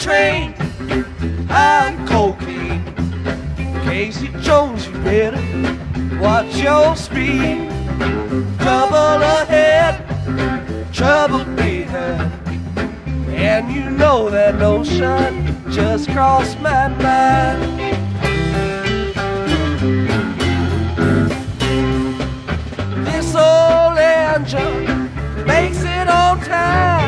train, I'm cocaine. Casey Jones, you better watch your speed. Trouble ahead, trouble behind. And you know that notion just crossed my mind. This old engine makes it on time.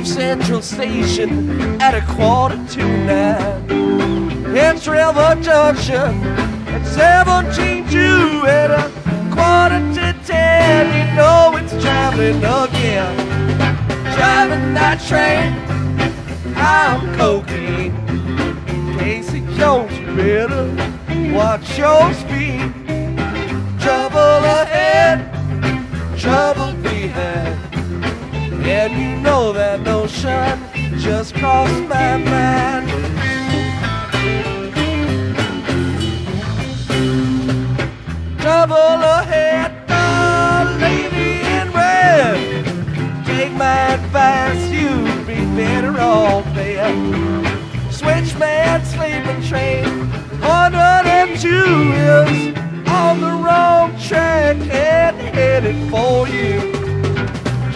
Leave Central Station at a quarter to nine. It's River Junction at 17 to at a quarter to ten. You know it's traveling again. Driving that train, I'm cocaine. Casey Jones, you better watch your speed. Trouble ahead, trouble behind. And you know that notion just crossed my mind. Trouble ahead, the lady in red. Take my advice, you'd be better off there. Switchman sleeping train, 102 is on the wrong track and headed for you.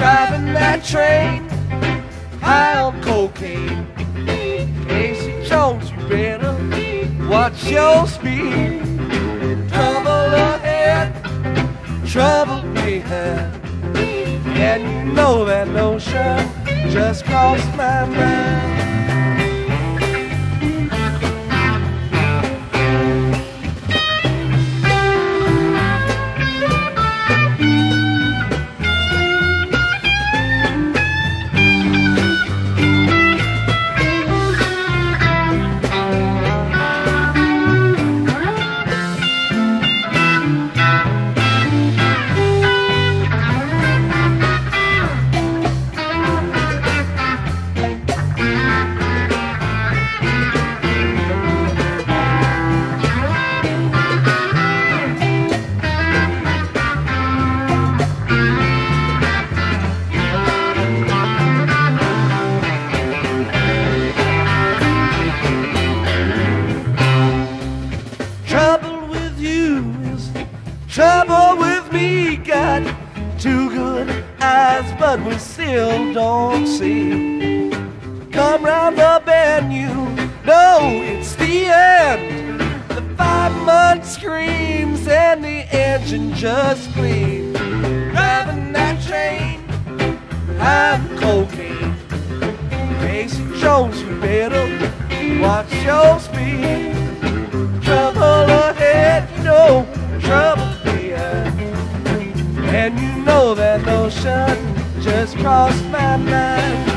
Driving that train, high on cocaine. Casey Jones, you better watch your speed. Trouble ahead, trouble behind. And you know that notion just crossed my mind. Speed. Trouble ahead, no trouble behind. And you know that notion just crossed my mind.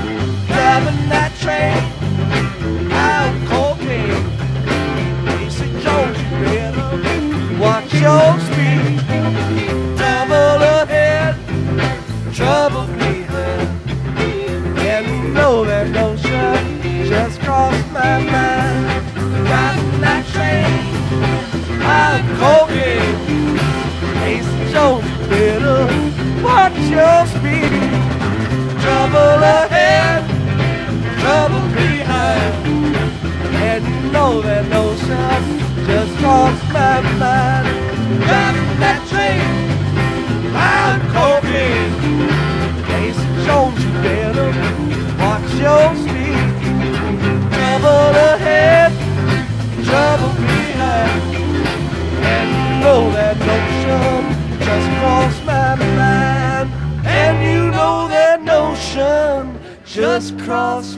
Just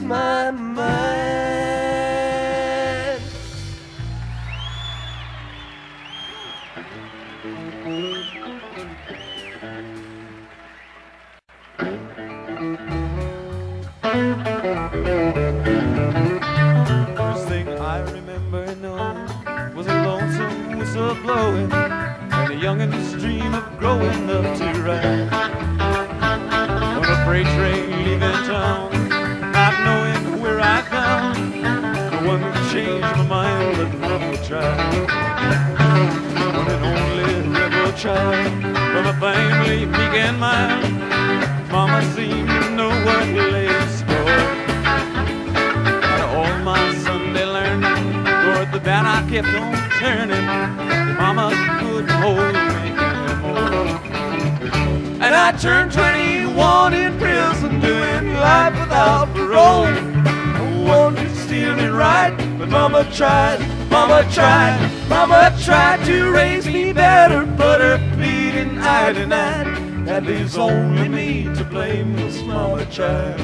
But mama tried, mama tried, mama tried to raise me better, but her pleading I denied. That leaves only me to blame this mama tried.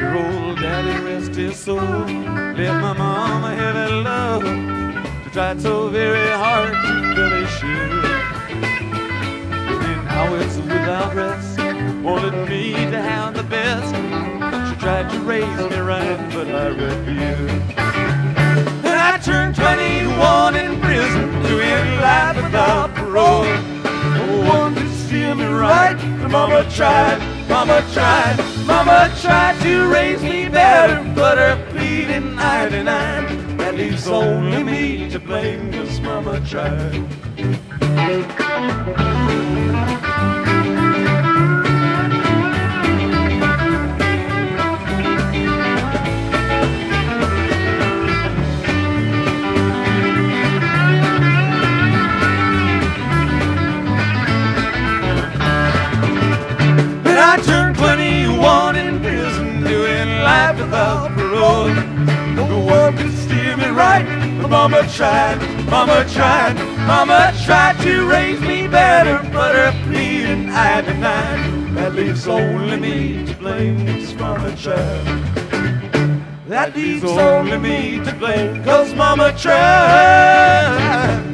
Your old daddy rest his soul, left my mama heavy love, She tried so very hard to really shoot. In hours without rest, wanted me to have the best. She tried to raise me right, but I refused. And I turned 21 in prison, doing life without parole. No one could see me right, Mama tried, Mama tried, Mama tried to raise me better, but her pleading I denied. And leaves only me to blame, cause Mama tried. Mama tried, Mama tried, Mama tried to raise me better, but her pleading I denied. That leaves only me to blame, cause Mama tried. That leaves only me to blame, cause Mama tried.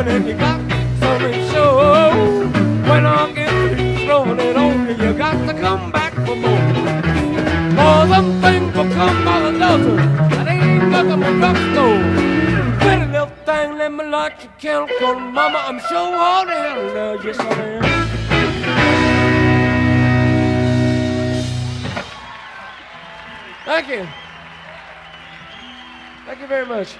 Loving and you got something to show. When I get throwing it on you, you got to come back for more. More them things will come by the dozen, that ain't nothing but drugstore. Pretty little thing, let me light your candle, cause mama, I'm sure all the hell in love, yes I am. Thank you. Thank you very much.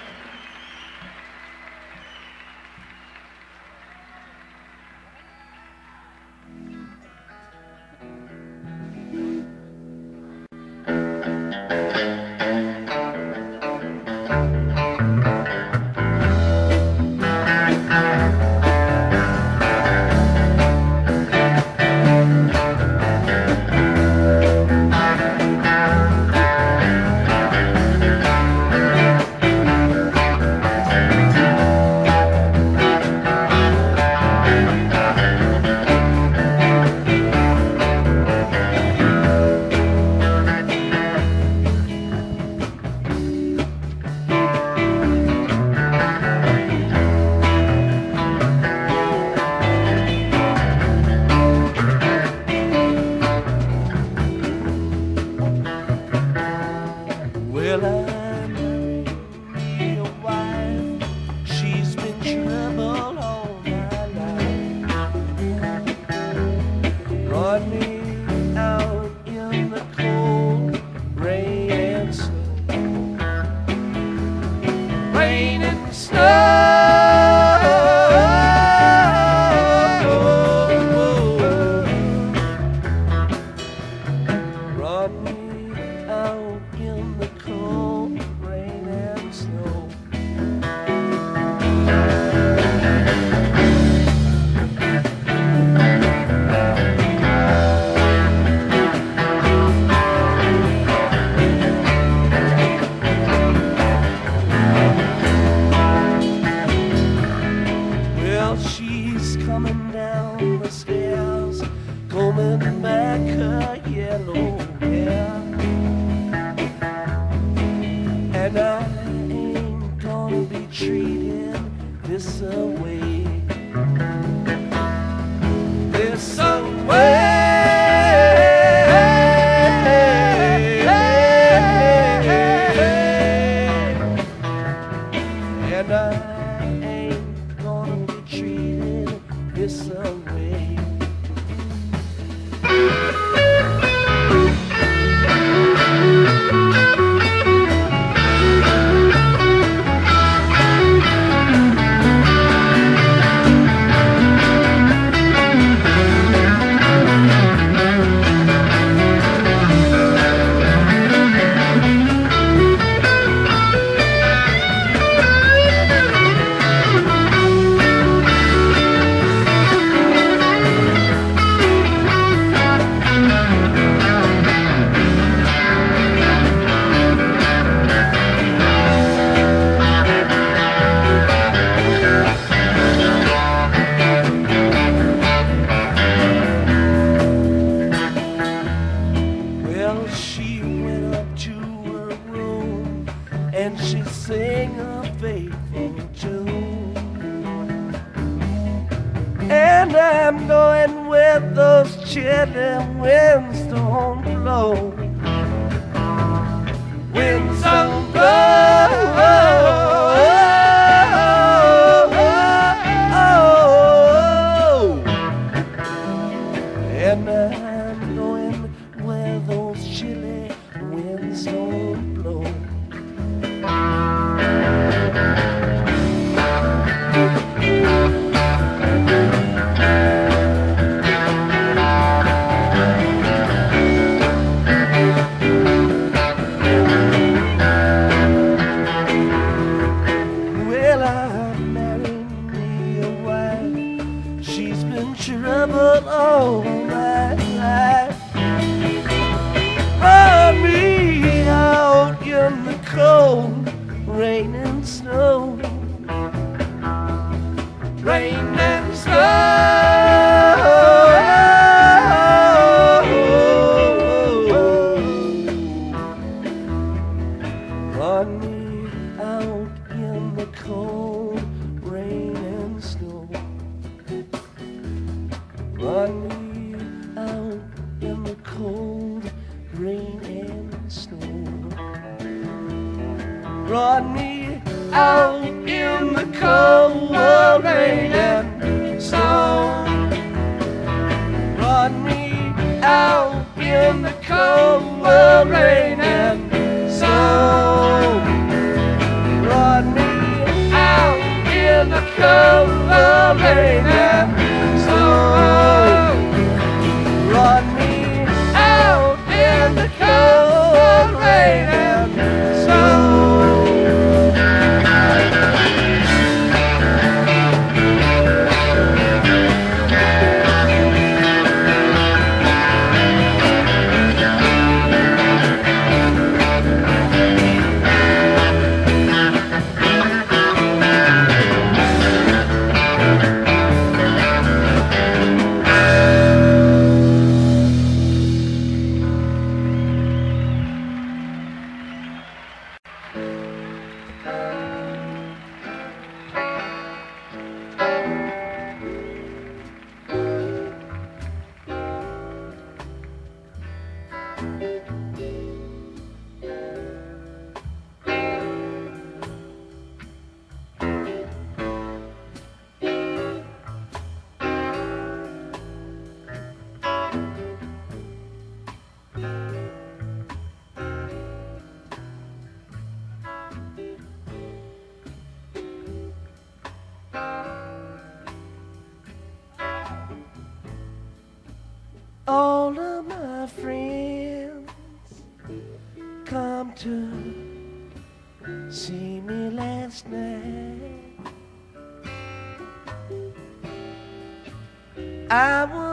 I was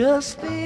Just then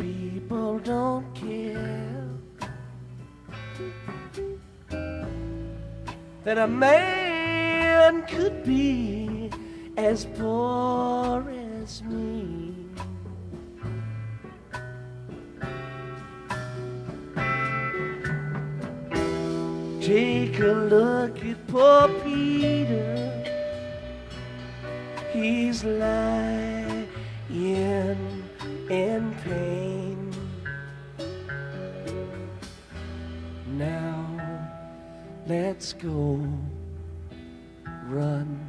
people don't care that a man could be as poor as me. Take a look at poor Peter. He's lying in pain. Let's go run.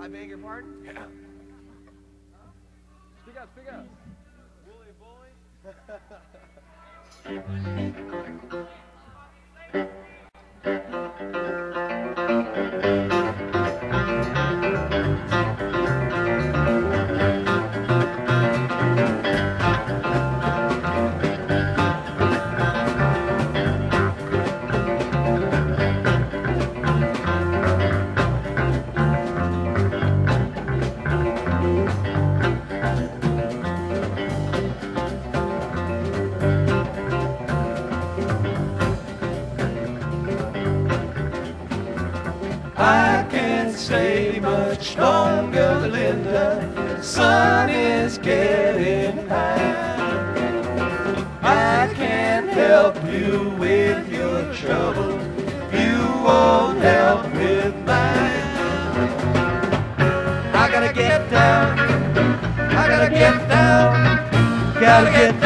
I beg your pardon? Yeah. Speak up, speak up. I longer, Linda. Sun is getting high. I can't help you with your trouble. You won't help with mine. I gotta get down. I gotta get down. Gotta get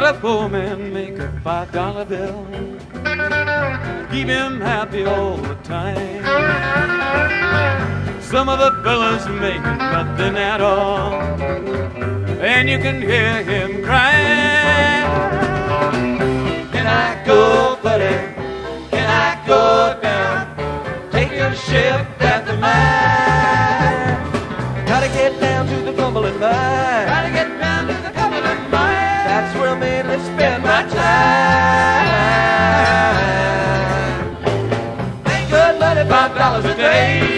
Lot of poor men make a five dollar bill. Keep him happy all the time. Some of the fellas make nothing at all. And you can hear him crying. Can I go, buddy? Can I go down? Take your ship at the mine. Gotta get down to the bumbling mine. Gotta get dollars a day.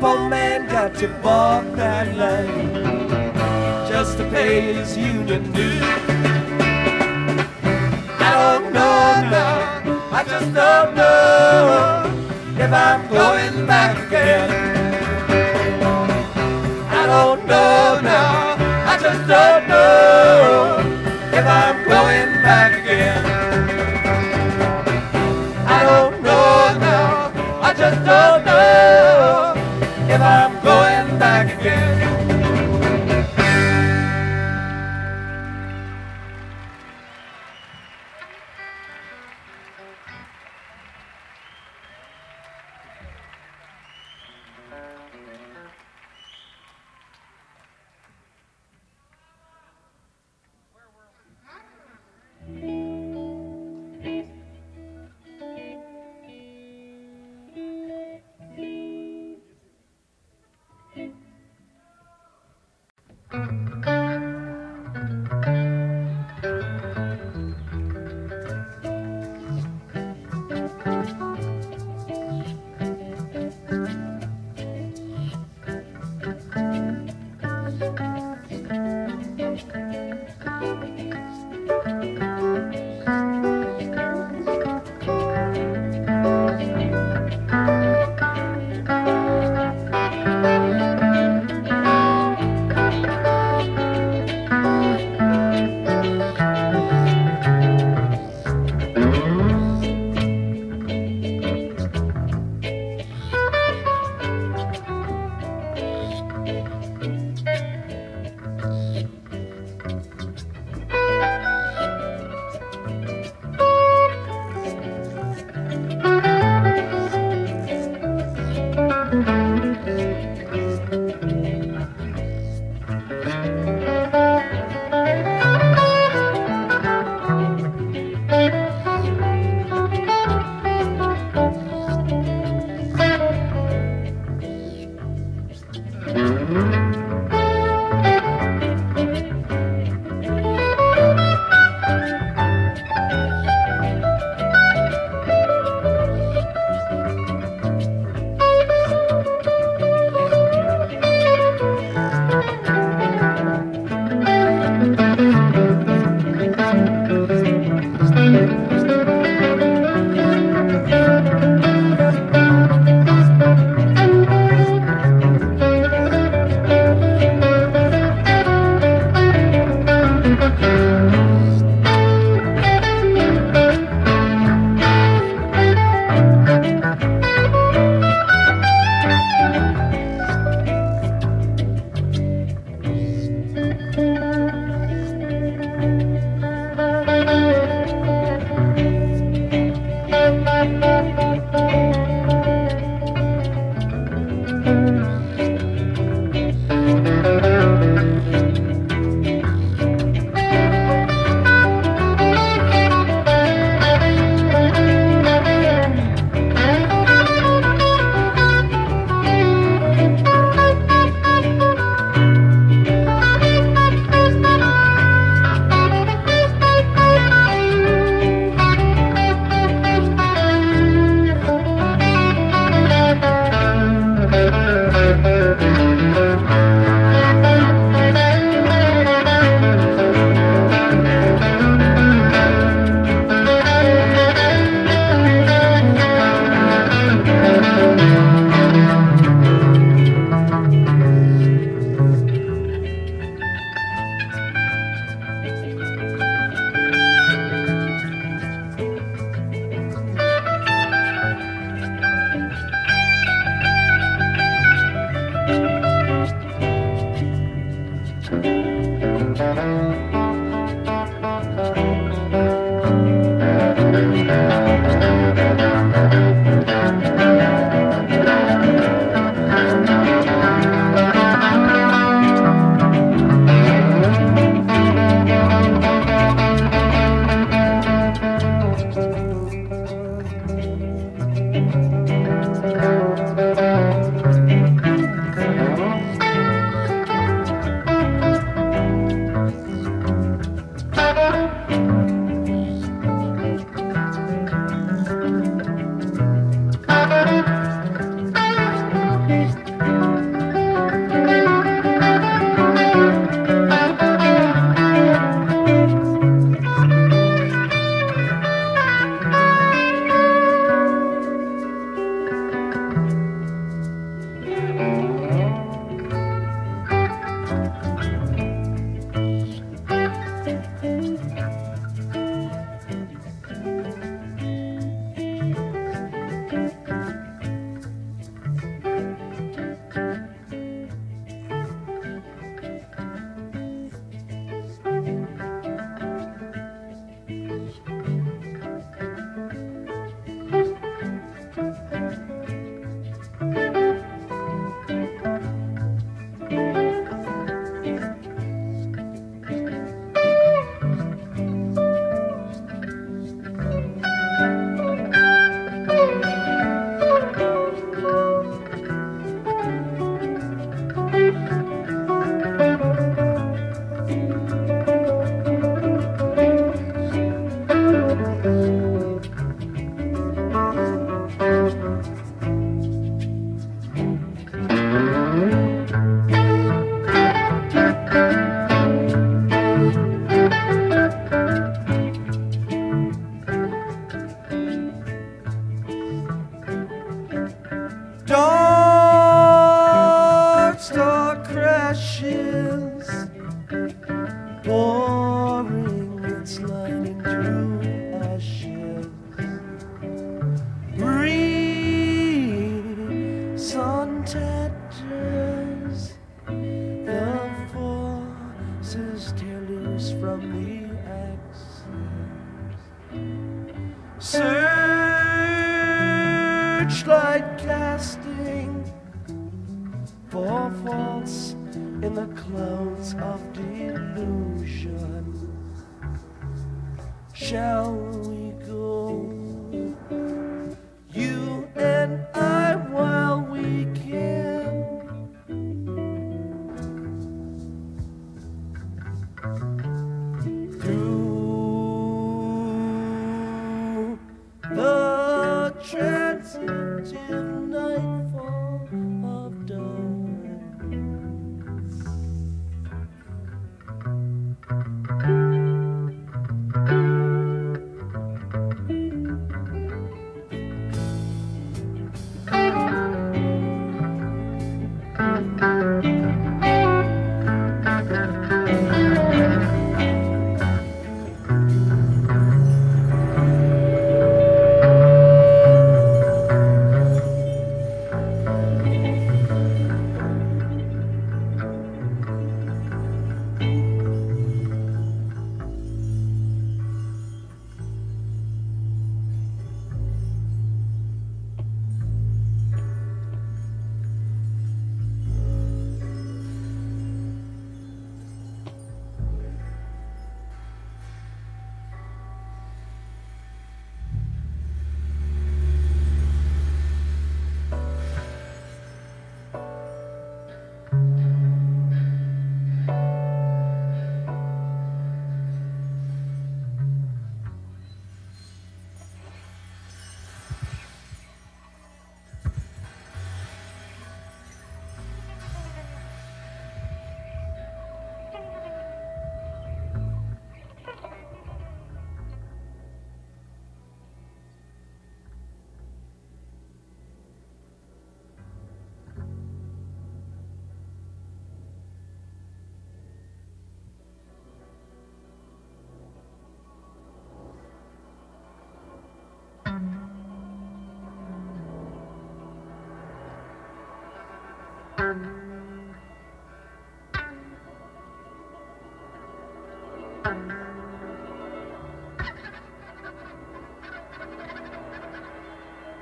Poor man got to walk that line just to pay his union dues.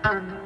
Um,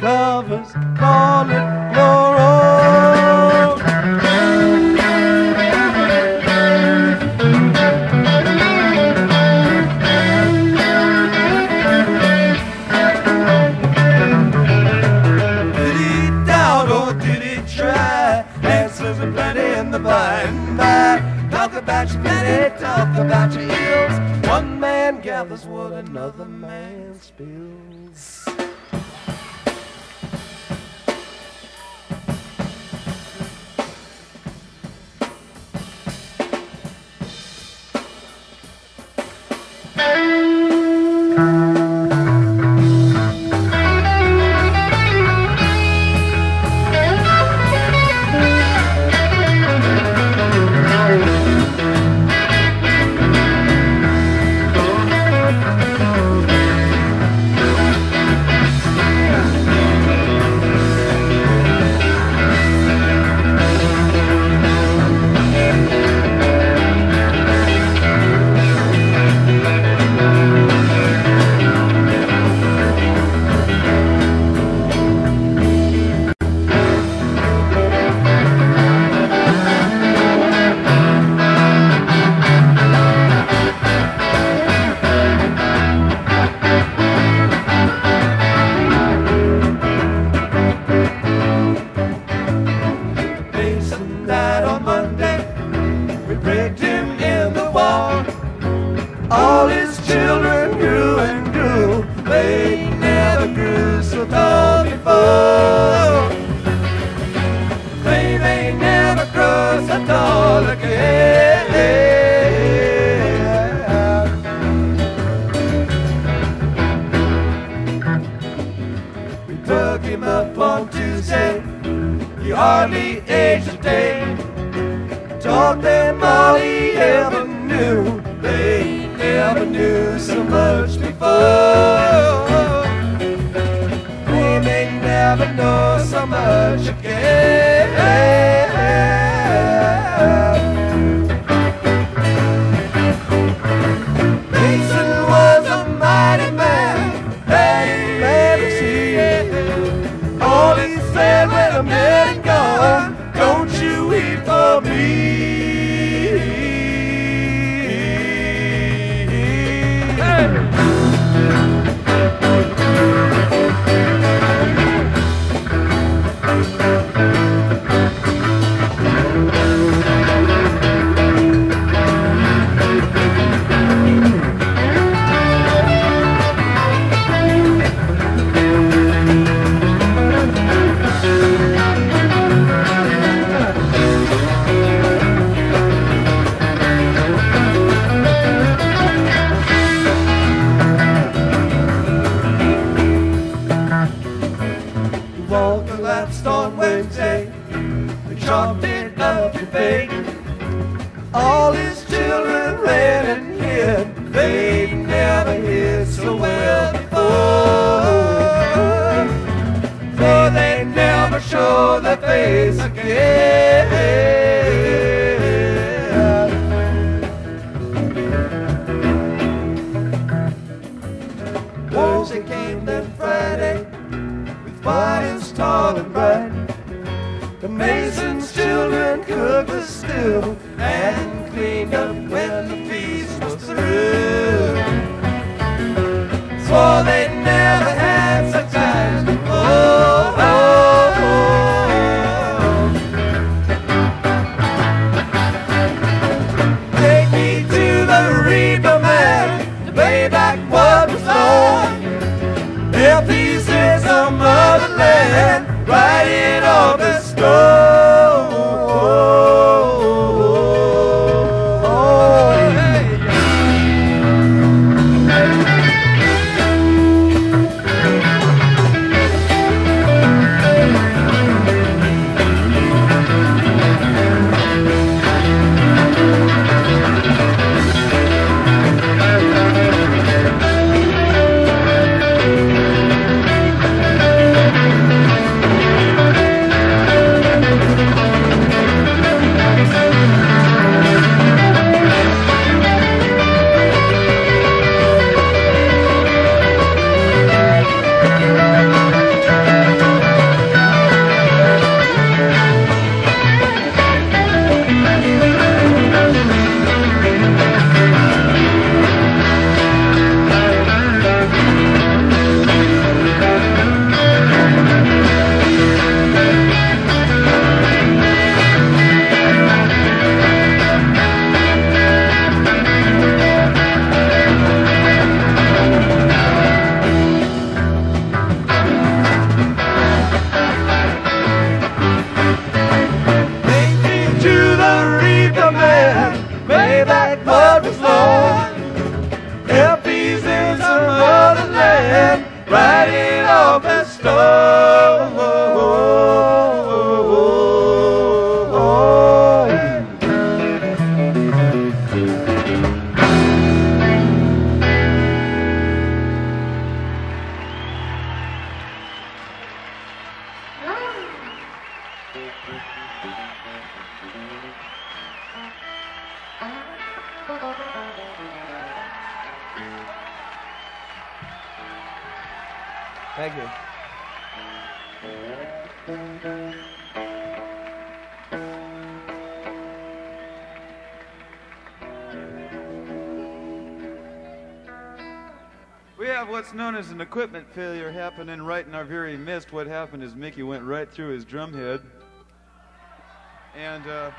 covers, call it glory. Did he doubt or did he try? Answers are plenty in the by and by. Talk about your penny, talk about your ills. One man gathers what another man spills. We have what's known as an equipment failure happening right in our very midst. What happened is Mickey went right through his drum head. And, uh,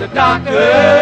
the doctor.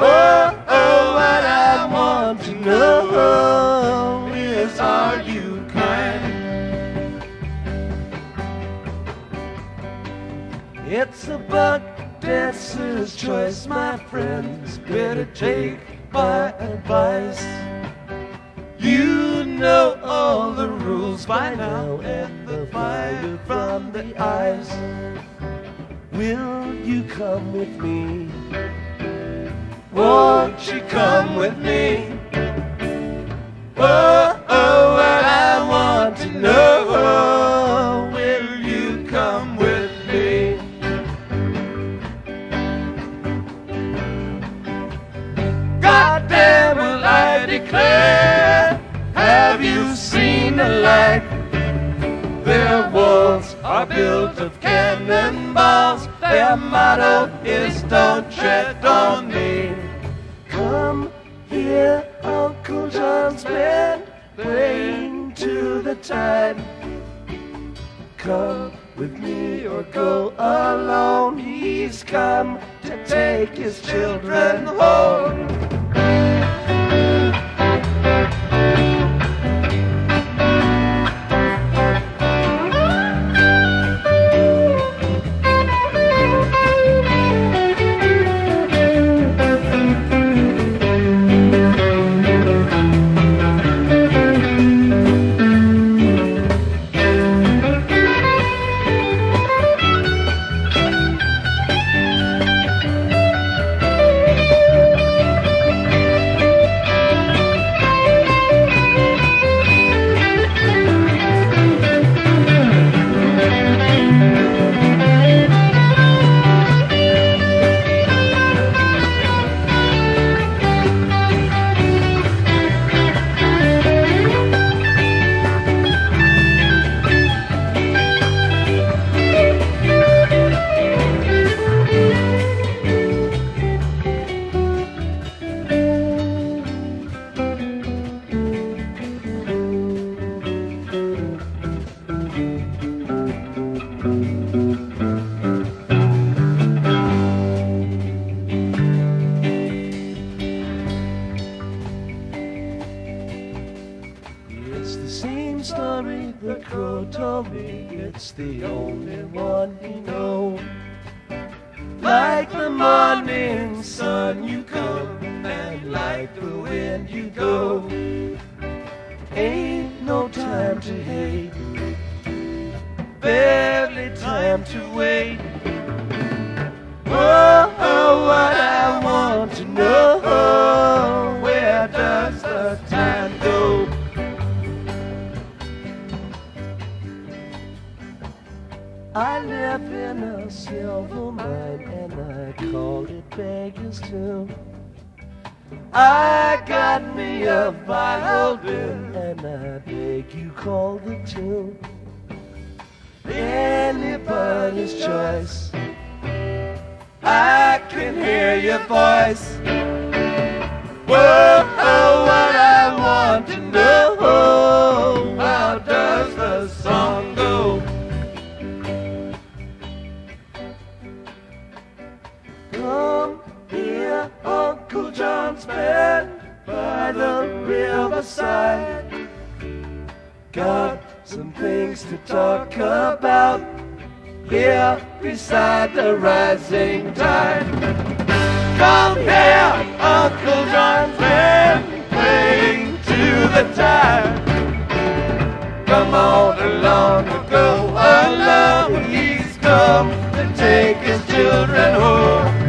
Oh, oh, what I want to know is are you kind? It's a buck dancer's choice, my friends. Better take my advice. You know all the rules by now at the fire from the eyes. Will you come with me? Won't you come with me? Oh, oh, what I want to know. Will you come with me? God damn, will I declare? Have you seen the light? Their walls are built of cannonballs. Their motto is don't tread on me. Come here, Uncle John's playing to the tide. Come with me or go alone. He's come to take his children home. I live in a silver mine and I call it Beggars Tomb. I got me a violin and I beg you call the tune. Anybody's choice. I can hear your voice. Whoa, oh, what I want to know. By the riverside. Got some things to talk about here beside the rising tide. Come here, Uncle John's band playing to the tide. Come on along, go along. He's come to take his children home.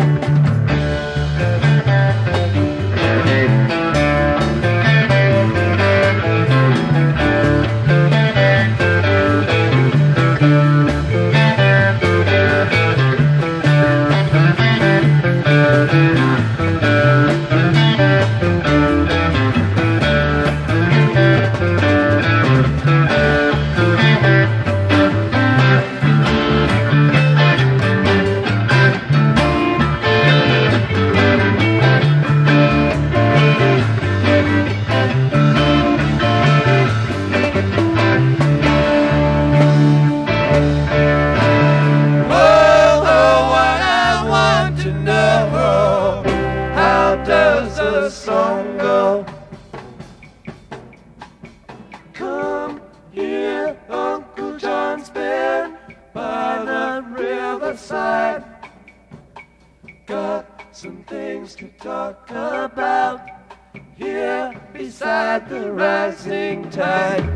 Rising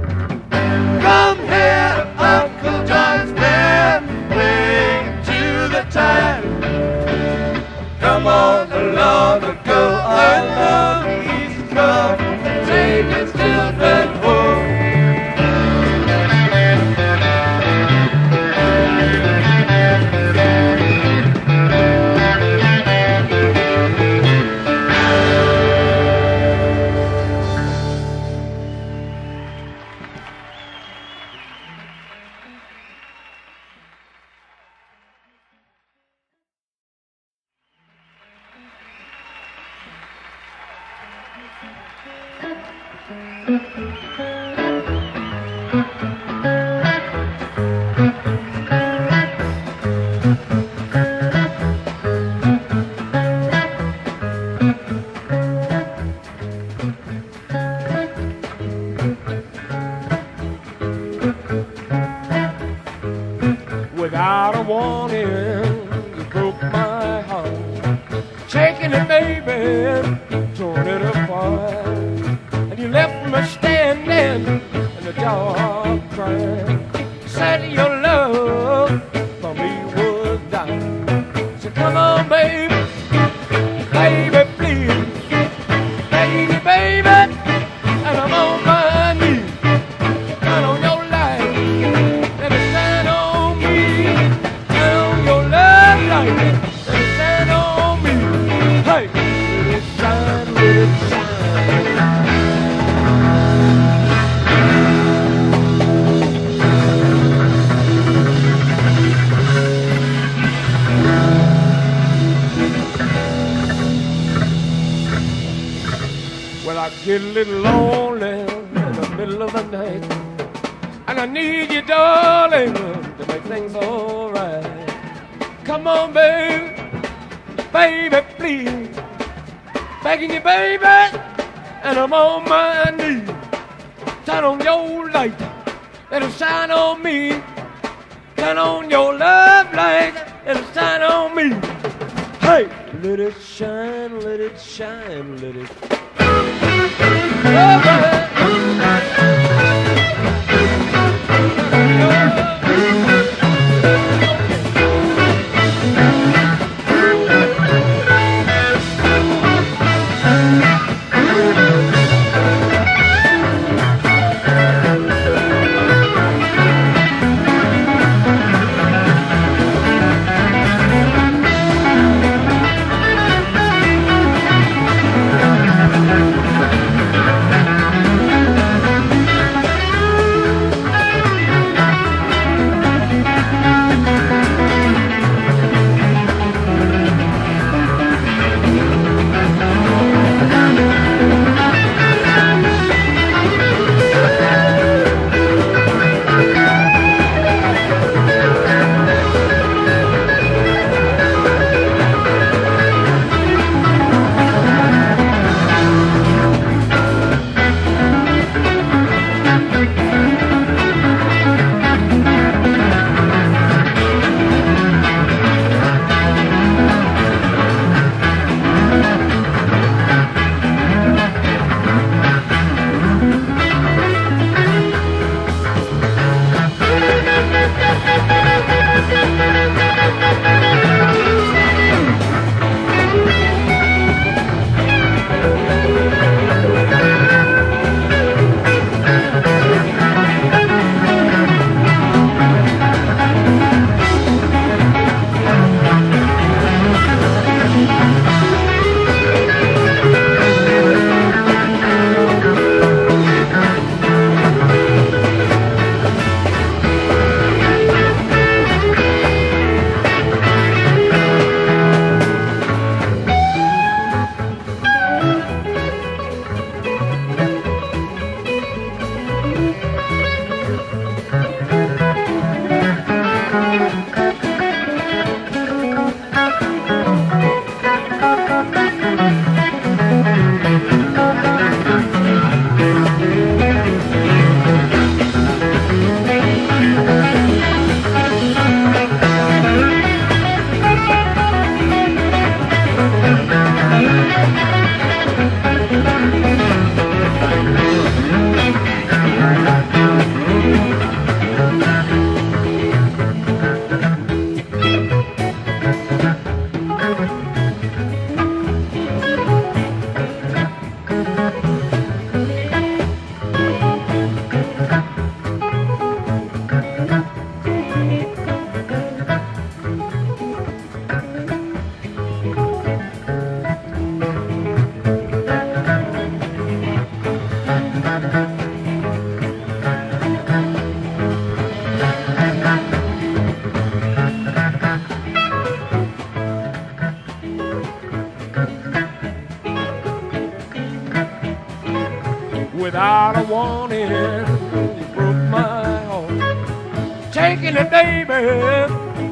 Baby,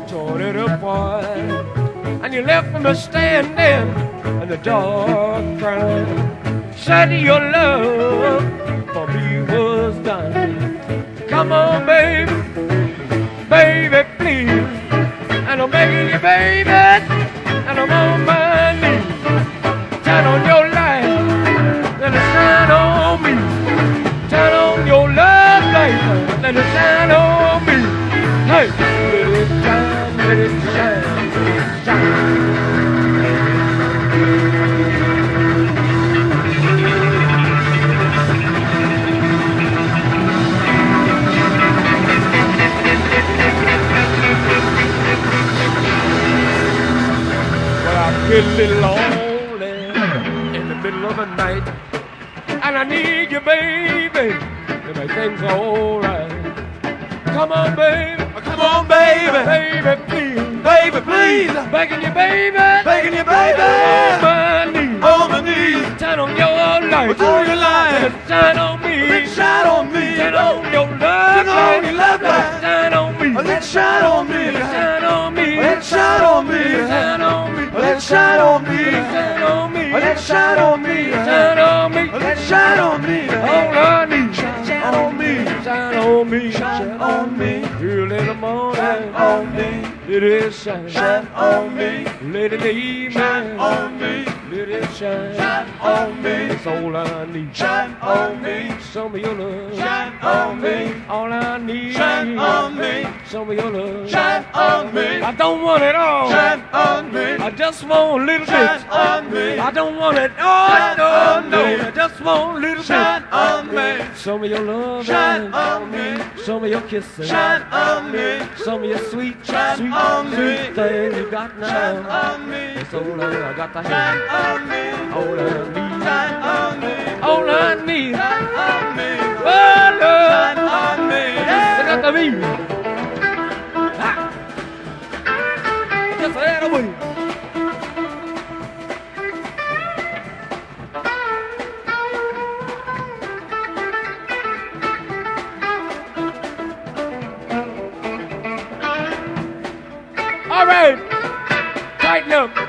torn it apart. And you left me standing in the dark crying. Said your love for me was done. Come on, baby, baby, please. And begging you, baby, I feel a little lonely in the middle of the night, and I need you, baby, to make things alright. Come on, baby, Come on, baby. baby, please, Baby, please. begging you, baby, Begging you, baby. on my knees, On my knees. turn on your light, Turn your light. Shine on me, shine on me. turn on your love Turn on your love light. shine on me, shine on me. Shine on me, shine on me. shine on me, Let it shine on me. shine on me. Let it shine on me. All I need, Shine on me. shine on me, Shine on me. early in the morning, Shine on me. let it shine, Shine on me. late in the evening, Shine on me. It shine, Shine on me. That's all I need. Shine on me. Some of your love, Shine on me. all I need. Shine on me. Some of your love, Shine on me. I don't want it all. Shine on me. I just want a little Shine bit. on me. I don't want it all. Shine No, on no, me. I just want a little Shine bit. on me. Some of your love, Shine on me. Some of your kisses, Shine on me. Some of your sweet, Shine sweet, on me. thing you got Shine now. on me. That's all I got to Shine have. on me. All I need, Shine on me. All I need. Shine on me. Love, Shine on me. I got to. Just that away. All right, tighten up.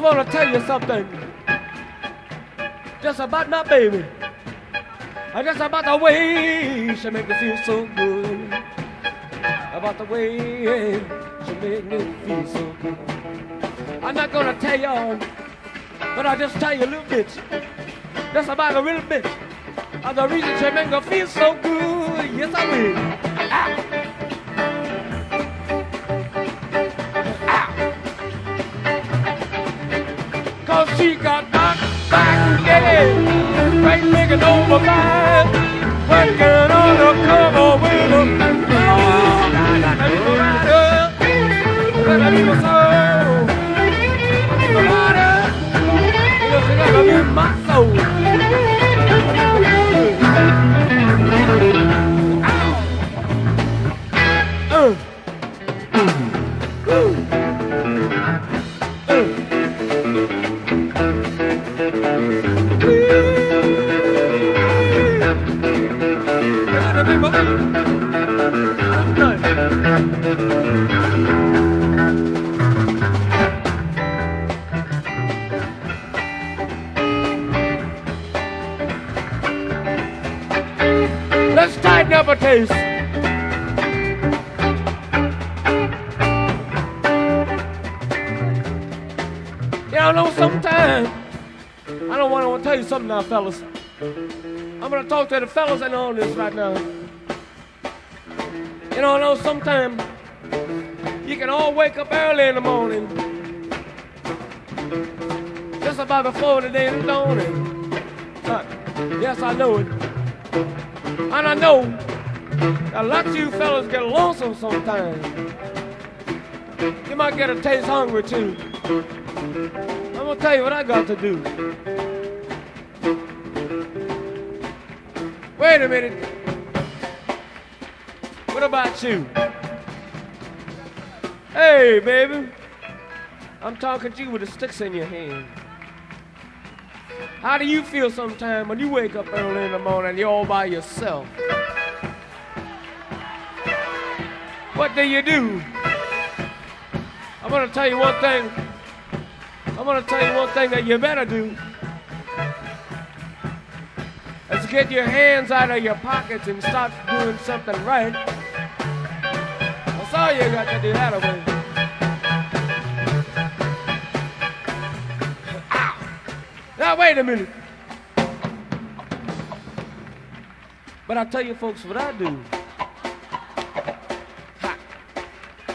Just want to tell you something. Just about my baby. I just about the way she make me feel so good. About the way she make me feel so good. I'm not gonna tell y'all, but I'll just tell you a little bit. Just about a little bit of the reason she make me feel so good. Yes, I will. Ah. She got back, back, yeah, right making over mine, working on the cover with a, oh, God, a. Y'all know sometimes I don't want to tell you something now, fellas. I'm gonna talk to the fellas that know this right now. You know, I know sometimes you can all wake up early in the morning, just about before the day is dawning. Yes, I know it, and I know that lots of you fellas get lonesome sometimes. You might get a taste hungry too. I'm gonna tell you what I got to do. Wait a minute. What about you? Hey, baby. I'm talking to you with the sticks in your hand. How do you feel sometimes when you wake up early in the morning and you're all by yourself? What do you do? I'm gonna tell you one thing. I'm gonna tell you one thing that you better do. Is get your hands out of your pockets and start doing something right. That's all you got to do that way. Now wait a minute. But I tell you folks what I do.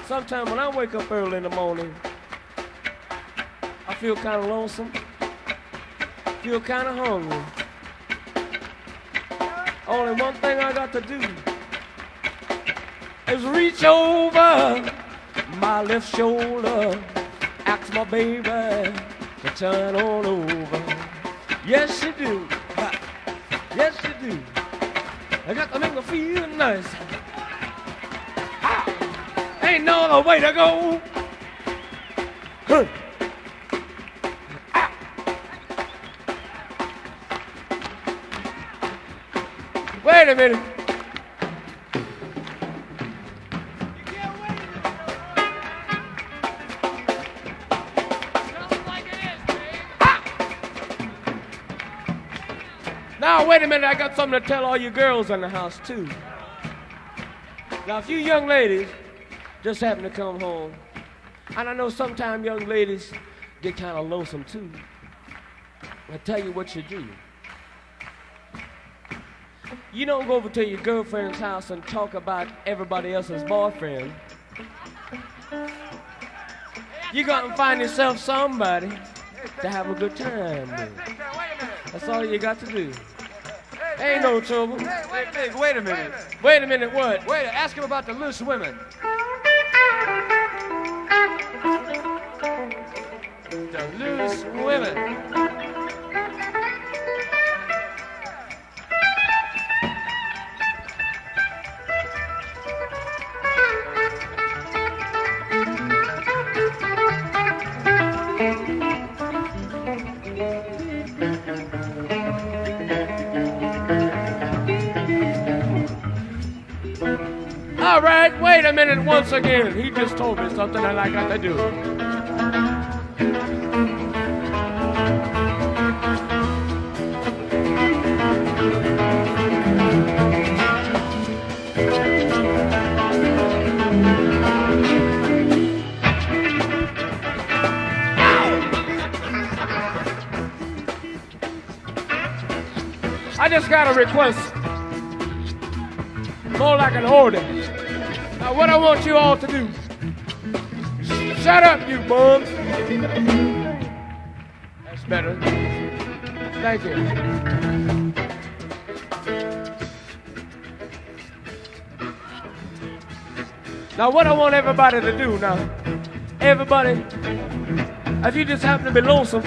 Sometimes when I wake up early in the morning, I feel kind of lonesome, feel kind of hungry. Only one thing I got to do is reach over my left shoulder, ask my baby to turn on over. Yes, you do. Yes, you do. I got to make me feel nice. Ain't no other way to go. Wait a minute. Now, wait a minute, I got something to tell all you girls in the house, too. Now, if you young ladies just happen to come home. And I know sometimes young ladies get kind of lonesome too. I tell you what you do. You don't go over to your girlfriend's house and talk about everybody else's boyfriend. You got to find yourself somebody to have a good time with. That's all you got to do. Ain't no trouble. Hey, wait a minute. Wait a minute, what? Wait, ask him about the loose women. Women. All right, wait a minute once again. He just told me something that I got to do. Just got a request. More like an order. Now, what I want you all to do. Shut up, you bums. That's better. Thank you. Now, what I want everybody to do now, everybody, if you just happen to be lonesome,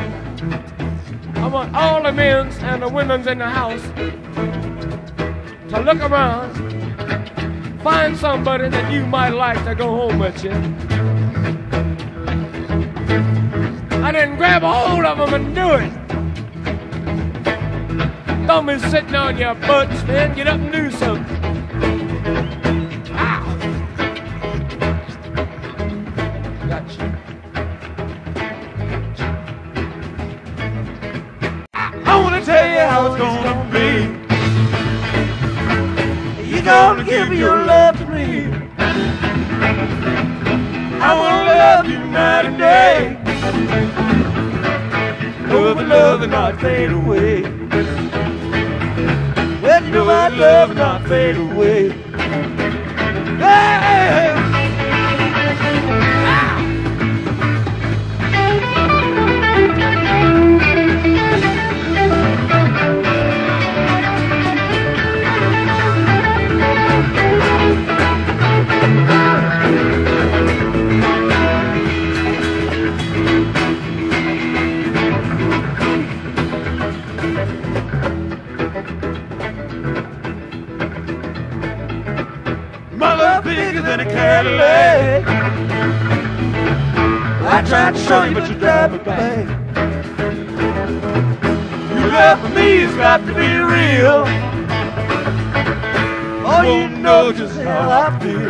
I want all the men's and the women's in the house to look around, find somebody that you might like to go home with you, I didn't grab a hold of them and do it. Don't be sitting on your butts, man. Get up and do something. Give your love to me. I wanna love you night and day. Love and love and not fade away. Well, you know my love and not fade away. Tried to show you, but you drive me back. You love for me's got to be real. Oh, you know just how I feel.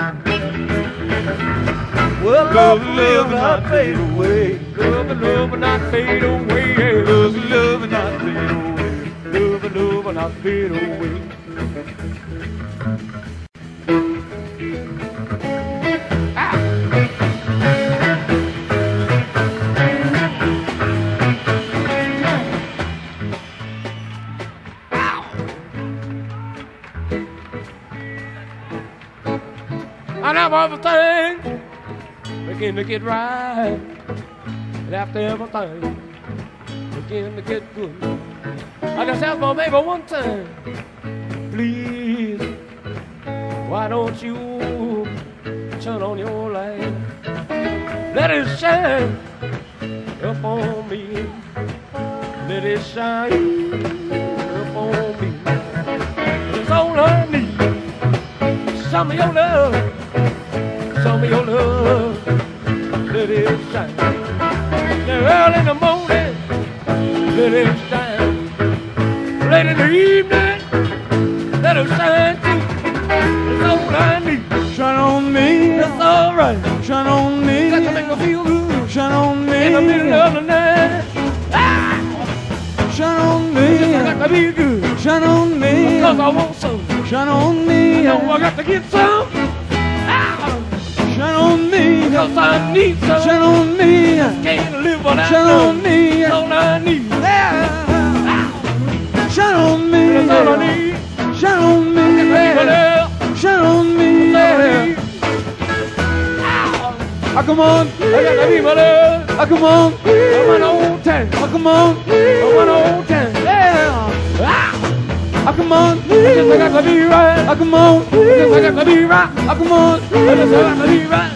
Well, Love, love love, will not fade away. Love and love and not fade away. Love, and love, and not fade away. Love and love and not fade away. Get right. And after everything begin to get good. I just ask my baby one time, please. Why don't you turn on your light? Let it shine upon me. Let it shine upon me. It's all I need. Some of your love, some of your love. It shine. Now early in the morning, it shine. Late in the evening, it shine too. It's all I need. Shine on me, It's all right. shine on me, Got to make me feel good shine on me, in the middle of the night. shine on I me, got to be good shine on me, because I want some. shine on me, know I got to get some. Ah, shine on me, Because I need some. shine on me, Can't live without shine on me, That's all I need. shine on me, That's all I need. shine on me, love. shine on me. All I. Ah, come on, I got to be my love. ah, come on, I'm an old time. ah, come on, I'm an old time. yeah, Ah, ah, come on, I just got to be right. ah, come on, I just got to be right. ah, come on, I just got to be right.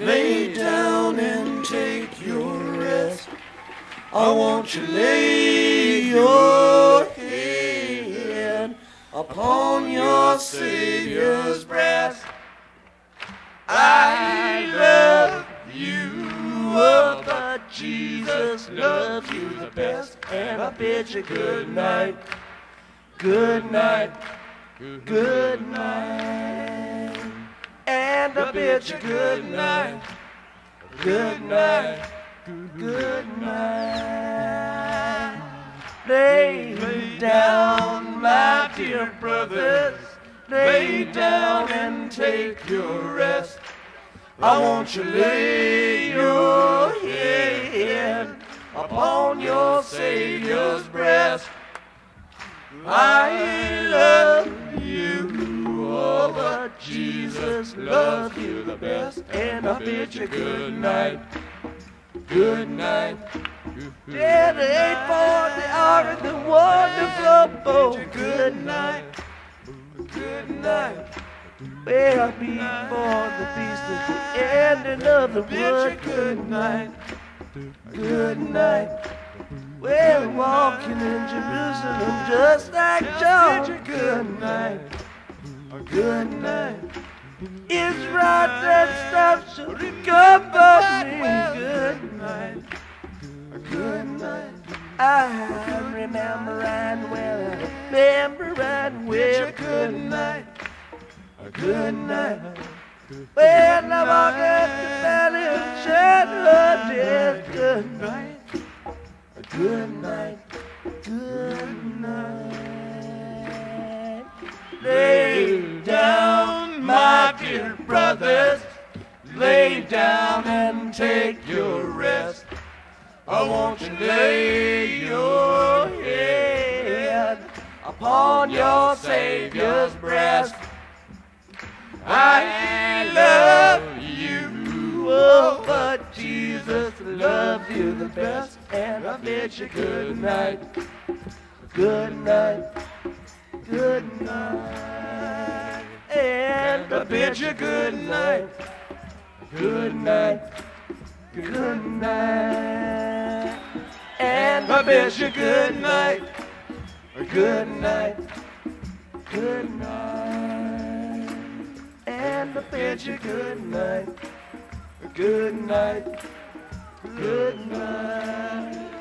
Lay down and take your rest. I want you to lay your head upon your Savior's breast. I love you, oh, but Jesus loves you the best. And I bid you good night, good night, good night. And I bid you good night, good night, good night. Lay down, my dear brothers. Lay down and take your rest. I want you to lay your head upon your Savior's breast. I love you, but Jesus. Loves you the best, and I bid you good night. Good night. Yeah, the for hour and the wonderful bow. Good night. Good night. Well, before the feast is the ending of the world. Good night. Good night. Well, walking in Jerusalem just like John. Good night. A good night. It's right that stuff should cover me. Good night. Good night. I remember right well. I remember right well. Good night. A good night. When I walk at the valley of shadow death. Good night. A good night. Good night. Lay down, my dear brothers. Lay down and take your rest. I want you to lay your head upon your Savior's breast. I love you, oh, but Jesus loves you the best. And I bid you good night, good night, good night. And I bid you good night, good night, good night. And I bid you good night, good night, good night. And I bid you good night, good night, good night.